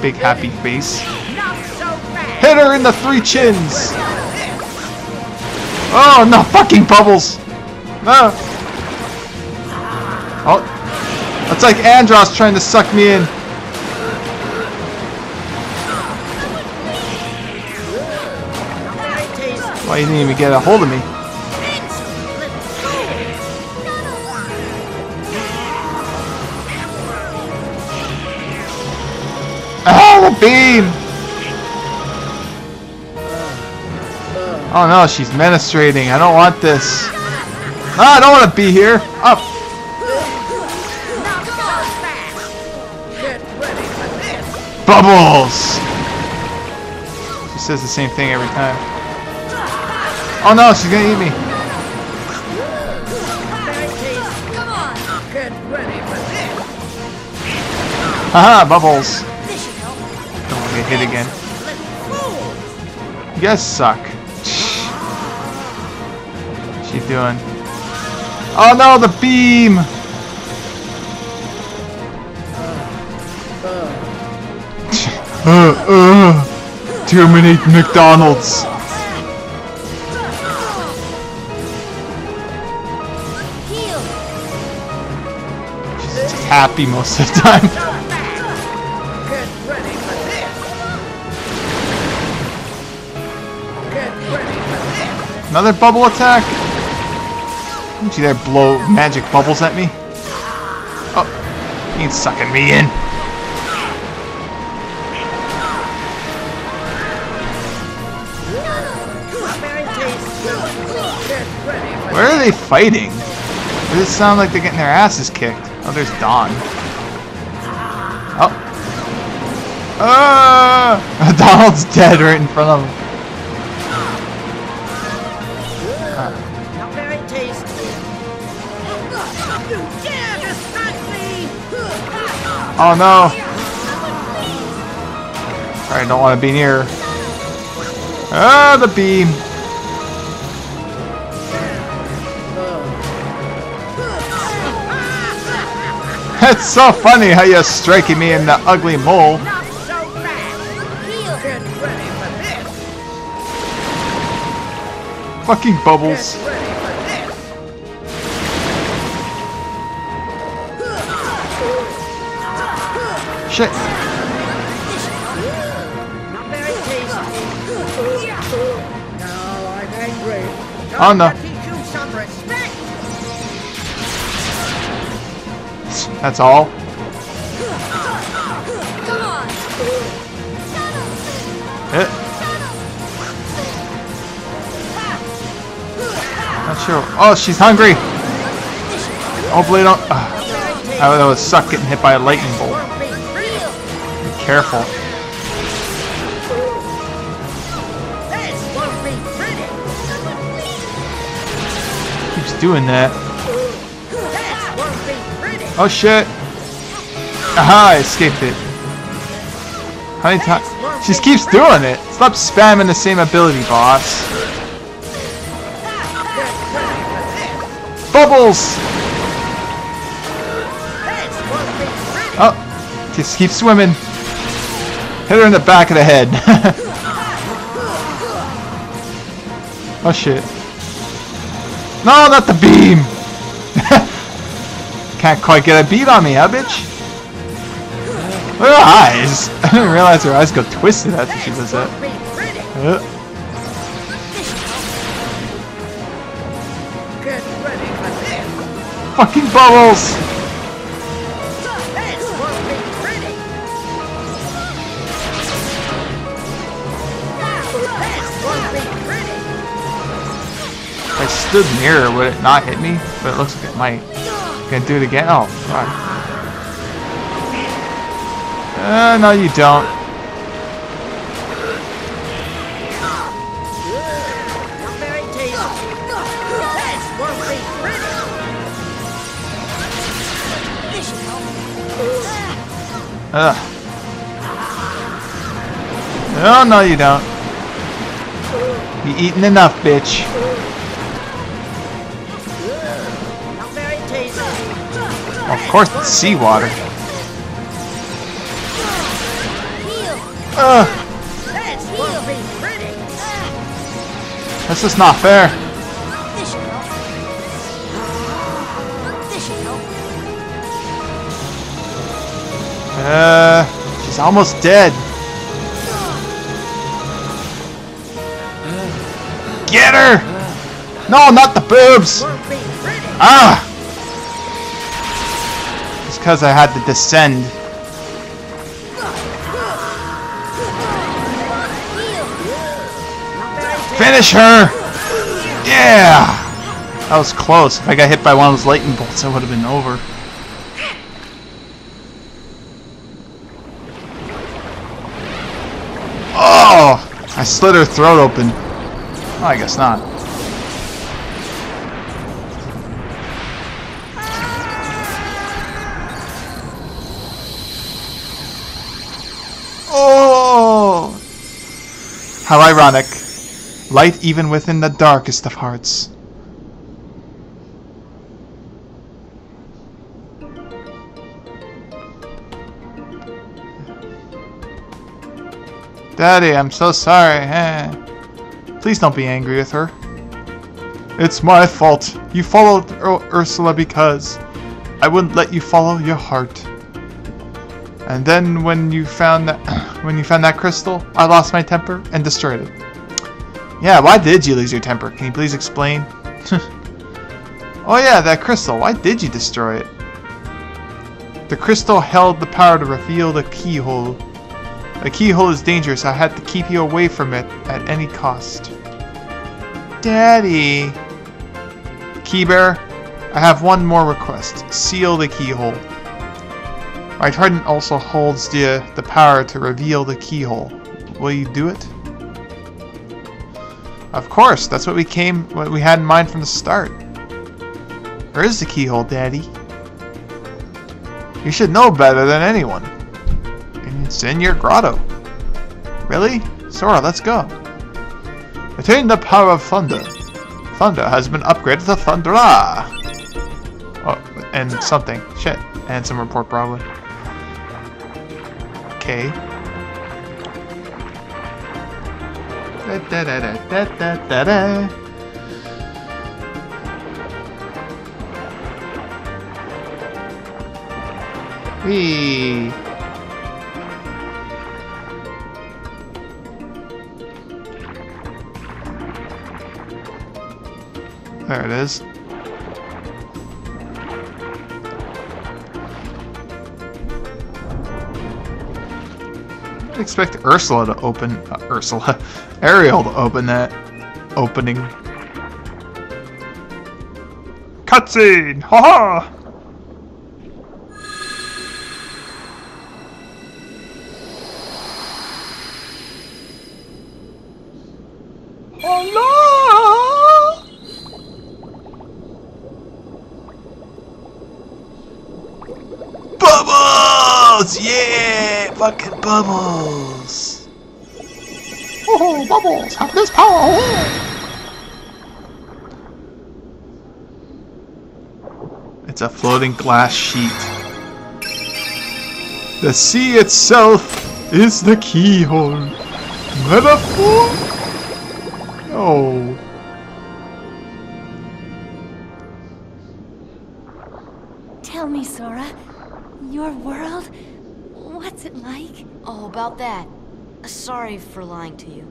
big happy face. Not so fast. Hit her in the three chins! Oh no, fucking bubbles! No! Oh, that's like Andros trying to suck me in. Why you didn't even get a hold of me? Beam! Oh no, she's menstruating. I don't want this. No, I don't want to be here. Up. This. Bubbles! She says the same thing every time. Oh no, she's gonna eat me. Very tasty. Hit again. You guys suck. What's she doing? Oh no, the beam! Uh, uh, terminate McDonald's. She's just happy most of the time. Another bubble attack? Don't you dare blow magic bubbles at me. Oh, you ain't sucking me in. Where are they fighting? Does it sound like they're getting their asses kicked? Oh, there's Dawn. Oh. Ah! Donald's dead right in front of him. Not very tasty. You dare distract me! Oh no! Alright, don't want to be near. her. Ah, the beam! It's so funny how you're striking me in the ugly mole. Fucking bubbles. Get ready for this! Shit. Not very tasty. Now I'm angry. Oh, no. Time to teach you some respect. That's all. Come sure. Oh, she's hungry. Hopefully, don't. Uh, I would suck getting hit by a lightning bolt. Be careful. Keeps doing that. Oh shit. Aha, I escaped it. How many times? She keeps doing it. Stop spamming the same ability, boss. Bubbles! This won't be pretty. Oh, just keep swimming. Hit her in the back of the head. oh shit. No, not the beam! Can't quite get a beat on me, huh, bitch? Look at her eyes. I didn't realize her eyes go twisted after she does that. won't be pretty. Uh, be bubbles! If I stood near her, would it not hit me? But it looks like it might. Gonna do it again? Oh, fuck. Uh, no, you don't. Ugh. No, no, you don't. You eating enough, bitch. Of course, it's seawater. Ugh, this is not fair. Uh, she's almost dead. Get her! No, not the boobs! Ah! It's because I had to descend. Finish her! Yeah! That was close. If I got hit by one of those lightning bolts, that would have been over. Oh! I slit her throat open. Oh, I guess not. Oh! How ironic. Light even within the darkest of hearts. Daddy, I'm so sorry. Eh. Please don't be angry with her. It's my fault. You followed Ur- Ursula because I wouldn't let you follow your heart. And then when you found that when you found that crystal, I lost my temper and destroyed it. Yeah, why did you lose your temper? Can you please explain? oh yeah, that crystal. Why did you destroy it? The crystal held the power to reveal the keyhole. The keyhole is dangerous. I had to keep you away from it at any cost. Daddy. Keybearer, I have one more request. Seal the keyhole. My trident also holds the, the power to reveal the keyhole. Will you do it? Of course, that's what we came what we had in mind from the start. Where is the keyhole, Daddy? You should know better than anyone. It's in your grotto. Really? Sora, let's go. Attain the power of thunder. Thunder has been upgraded to Thundara. Oh, and something. Shit. And some report probably. Okay. Da da da da da da da da. There it is. I expect Ursula to open uh, Ursula Ariel to open that opening. Cutscene! Haha! Hello! Bubbles! Yeah! Fucking bubbles! Oh, bubbles! Have this power! It's a floating glass sheet. The sea itself is the keyhole. Metaphor? Oh. Tell me, Sora, your world? Like? Oh, about that. Uh, sorry for lying to you.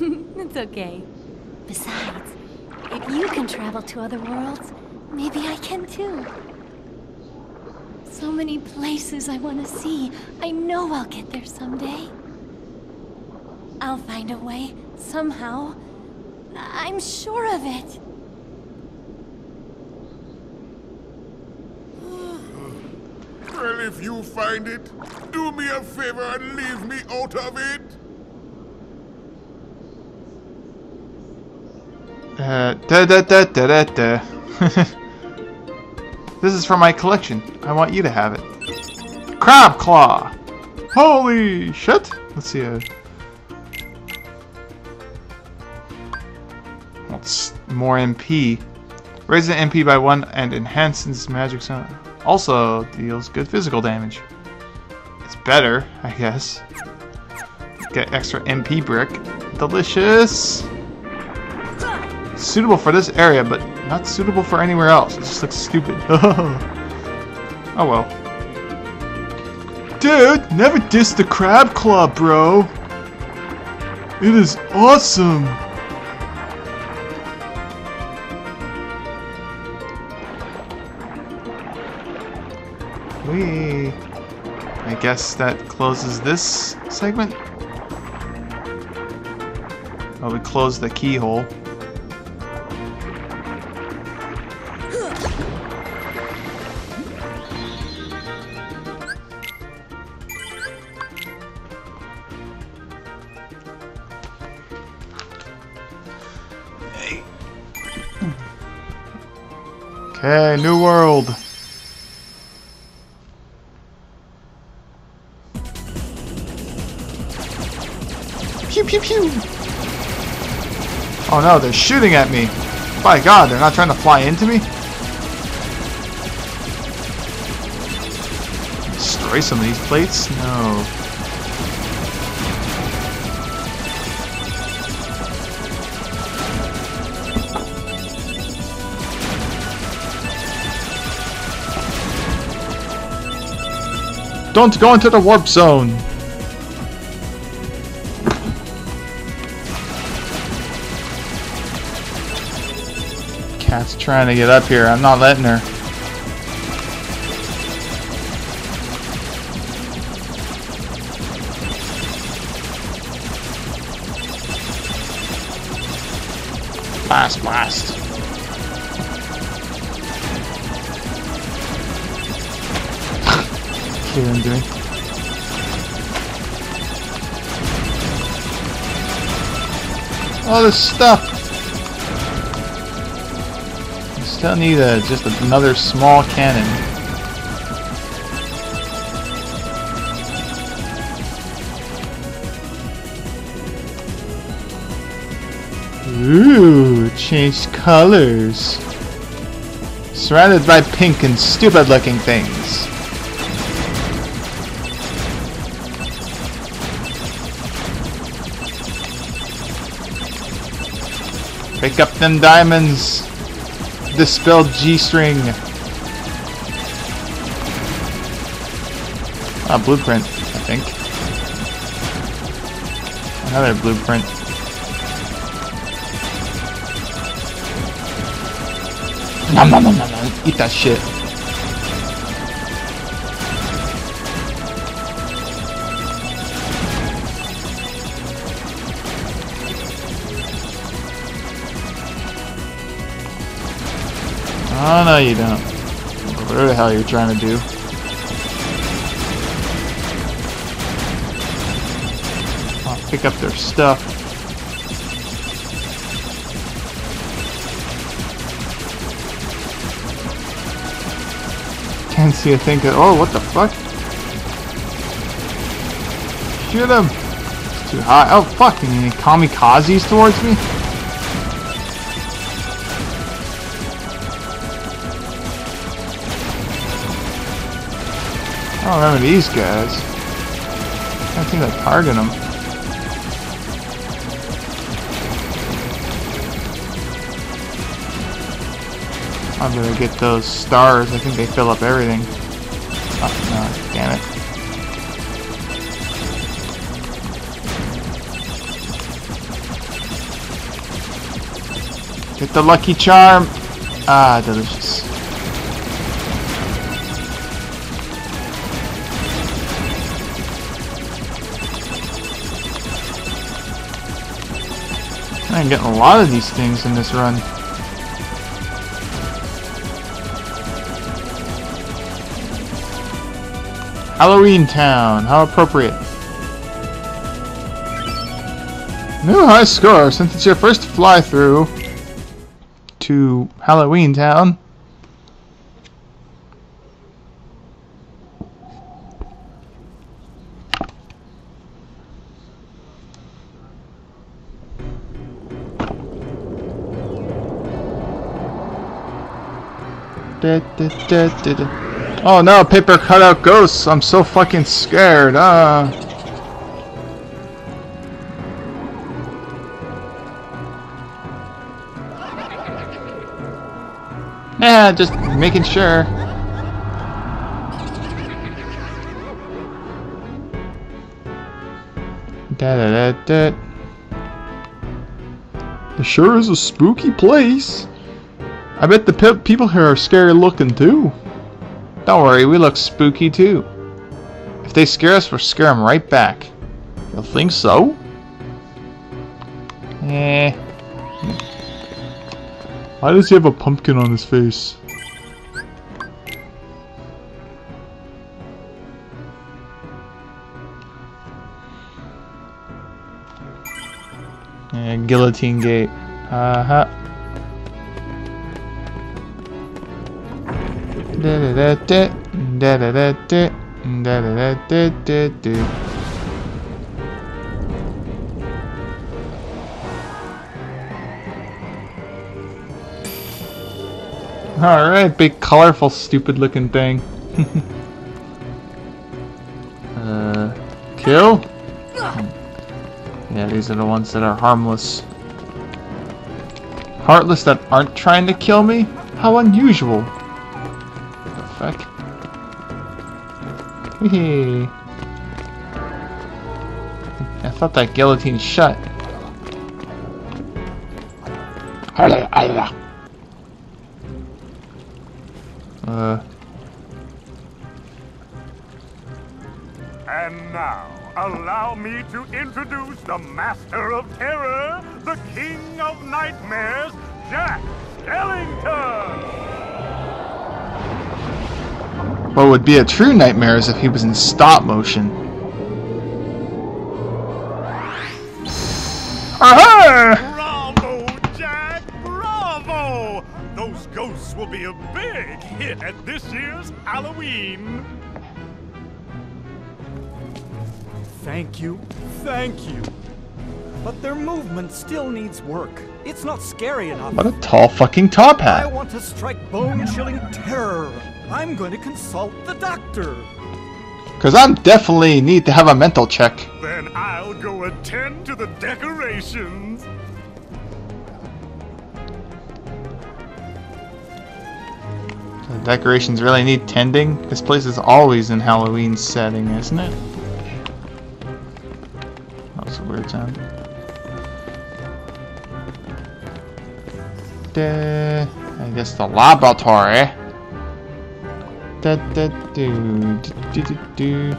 it's okay. Besides, if you can travel to other worlds, maybe I can too. So many places I want to see. I know I'll get there someday. I'll find a way, somehow. I'm sure of it. Well, if you find it, do me a favor and leave me out of it. Uh, da da da da da da. this is from my collection. I want you to have it. Crab Claw! Holy shit! Let's see. Uh, what's more MP? Raises the MP by one and enhances magic zone. Also deals good physical damage. It's better, I guess. get extra MP brick. Delicious. Suitable for this area, but not suitable for anywhere else. It just looks stupid. oh well. Dude, never diss the Crab Club, bro. It is awesome. Guess that closes this segment. Oh, we closed the keyhole. Okay, new world. Pew pew. Oh no, they're shooting at me. By God, they're not trying to fly into me. Destroy some of these plates? No. Don't go into the warp zone. Trying to get up here. I'm not letting her. Blast, blast. See what All this stuff. Still need a, just another small cannon. Ooh, changed colors. Surrounded by pink and stupid looking things. Pick up them diamonds. Dispel G-string. A blueprint, I think. Another blueprint. Nom nom nom nom nom. Eat that shit. Oh no you don't. Whatever the hell you're trying to do. I'll pick up their stuff. Can't see a thing. Oh, what the fuck? Shoot him! It's too high. Oh fuck! Any kamikazes towards me? I don't remember these guys. I think I target them. I'm gonna get those stars. I think they fill up everything. Oh, no, damn it. Get the lucky charm. Ah, delicious. I'm getting a lot of these things in this run. Halloween Town, how appropriate. New high score since it's your first fly through to Halloween Town. Oh no, paper cutout ghosts! I'm so fucking scared. Ah. Uh. Yeah, just making sure. Da da da da. It sure is a spooky place. I bet the pe- people here are scary looking too. Don't worry, we look spooky too. If they scare us, we'll scare them right back. You think so? Eh. Why does he have a pumpkin on his face? Yeah, guillotine gate. Uh Alright, big colorful stupid looking thing. uh, kill? Yeah, these are the ones that are harmless. Heartless that aren't trying to kill me? How unusual. Hee I thought that guillotine shut. What would be a true nightmare is if he was in stop motion. Aha! Bravo, Jack! Bravo! Those ghosts will be a big hit at this year's Halloween. Thank you, thank you. But their movement still needs work. It's not scary enough. What a tall fucking top hat. I want to strike bone-chilling terror. I'm going to consult the doctor. Cause I'm definitely need to have a mental check. Then I'll go attend to the decorations. The decorations really need tending. This place is always in Halloween setting, isn't it? That was a weird sound. Da, I guess the laboratory. Eh? Da da do do do do do.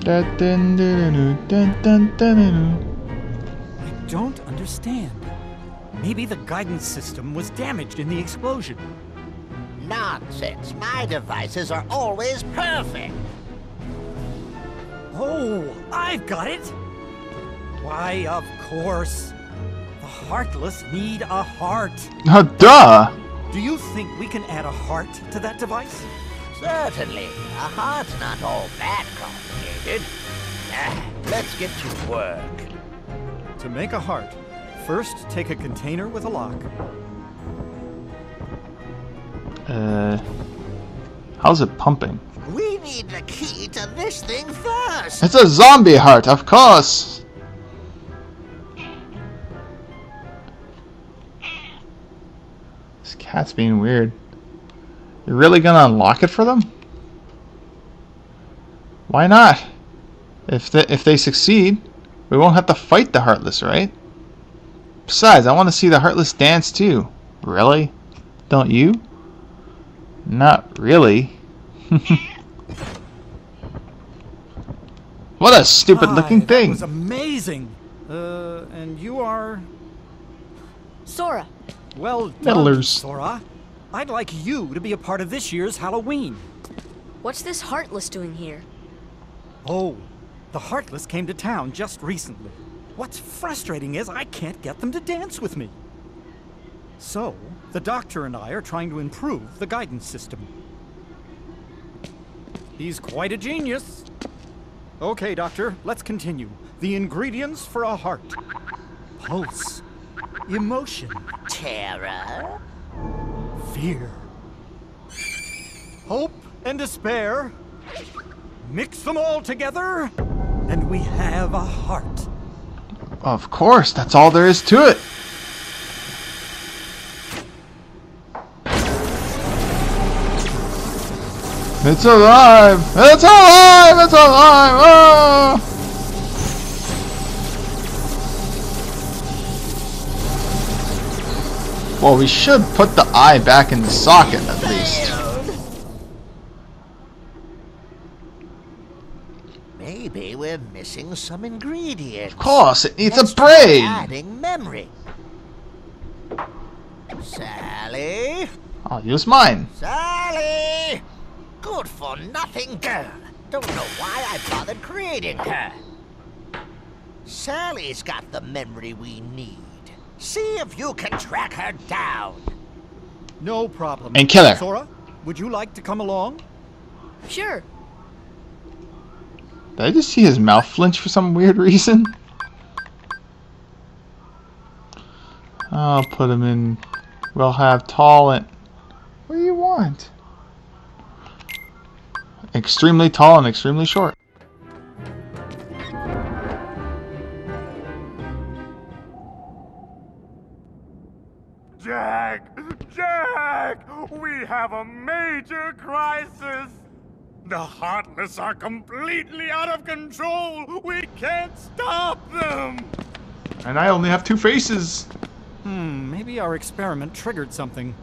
Da dun dun dun dun dun dun. I don't understand. Maybe the guidance system was damaged in the explosion. Nonsense. My devices are always perfect. Oh, I've got it! Why, of course. The Heartless need a heart. Duh! Do you think we can add a heart to that device? Certainly. A heart's not all that complicated. Ah, let's get to work. To make a heart, first take a container with a lock. Uh, how's it pumping? We need the key to this thing first. It's a zombie heart, of course. This cat's being weird. You're really gonna unlock it for them? Why not? If they, if they succeed, we won't have to fight the Heartless, right? Besides, I want to see the Heartless dance too. Really? Don't you? Not really. what a stupid looking thing. That was amazing. Uh, and you are Sora, well done, Meddlers. Sora. I'd like you to be a part of this year's Halloween. what's this Heartless doing here? Oh, the Heartless came to town just recently. What's frustrating is I can't get them to dance with me. So, the doctor and I are trying to improve the guidance system. He's quite a genius. Okay, doctor, let's continue. The ingredients for a heart pulse, emotion, Terror? fear, hope, and despair. Mix them all together, and we have a heart. Of course, that's all there is to it. It's alive! It's alive! It's alive! Oh! Well, we should put the eye back in the socket at least. Maybe we're missing some ingredients. Of course, it needs Let's a brain! Adding memory. Sally? I'll use mine. Sally! Good for nothing girl. Don't know why I bothered creating her. Sally's got the memory we need. See if you can track her down. No problem. And kill her. Sora, would you like to come along? Sure. Did I just see his mouth flinch for some weird reason? I'll put him in. We'll have tall and. What do you want? Extremely tall and extremely short. Heartless are completely out of control! We can't stop them! And I only have two faces. Hmm, maybe our experiment triggered something.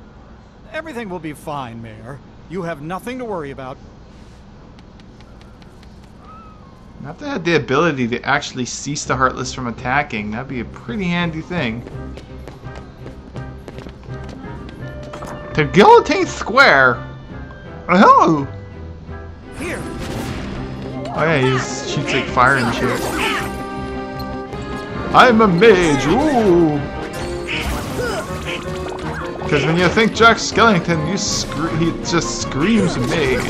Everything will be fine, Mayor. You have nothing to worry about. Not if they had the ability to actually cease the Heartless from attacking, that'd be a pretty handy thing. The Guillotine Square? Oh! Oh yeah, he shoots like fire and shit. I'm a mage, ooh! Because when you think Jack Skellington, you scre he just screams mage.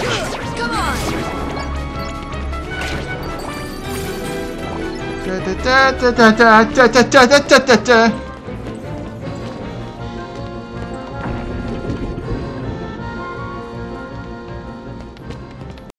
Come on! Da da da da da da da da da da da